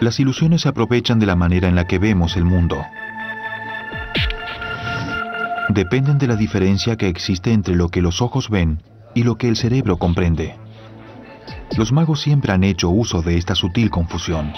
Las ilusiones se aprovechan de la manera en la que vemos el mundo. Dependen de la diferencia que existe entre lo que los ojos ven y lo que el cerebro comprende. Los magos siempre han hecho uso de esta sutil confusión.